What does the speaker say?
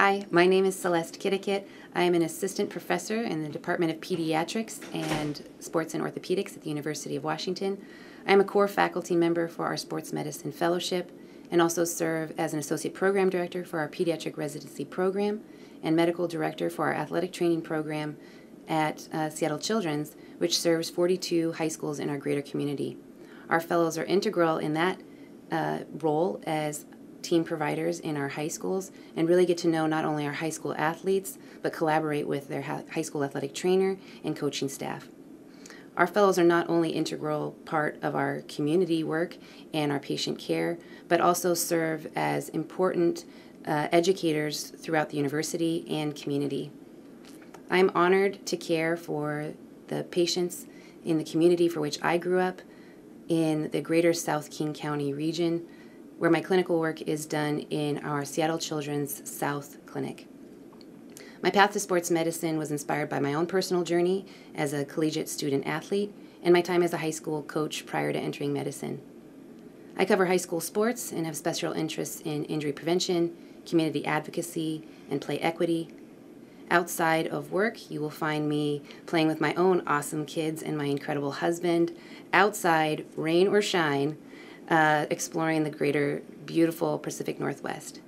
Hi, my name is Celeste Quitiquit. I am an assistant professor in the Department of Pediatrics and Sports and Orthopedics at the University of Washington. I am a core faculty member for our Sports Medicine Fellowship and also serve as an associate program director for our pediatric residency program and medical director for our athletic training program at uh, Seattle Children's, which serves 42 high schools in our greater community. Our fellows are integral in that uh, role as team providers in our high schools and really get to know not only our high school athletes, but collaborate with their high school athletic trainer and coaching staff. Our fellows are not only integral part of our community work and our patient care, but also serve as important uh, educators throughout the university and community. I am honored to care for the patients in the community for which I grew up in the greater South King County region, where my clinical work is done in our Seattle Children's South Clinic. My path to sports medicine was inspired by my own personal journey as a collegiate student athlete and my time as a high school coach prior to entering medicine. I cover high school sports and have special interests in injury prevention, community advocacy, and play equity. Outside of work, you will find me playing with my own awesome kids and my incredible husband, outside, rain or shine, uh, exploring the greater beautiful Pacific Northwest.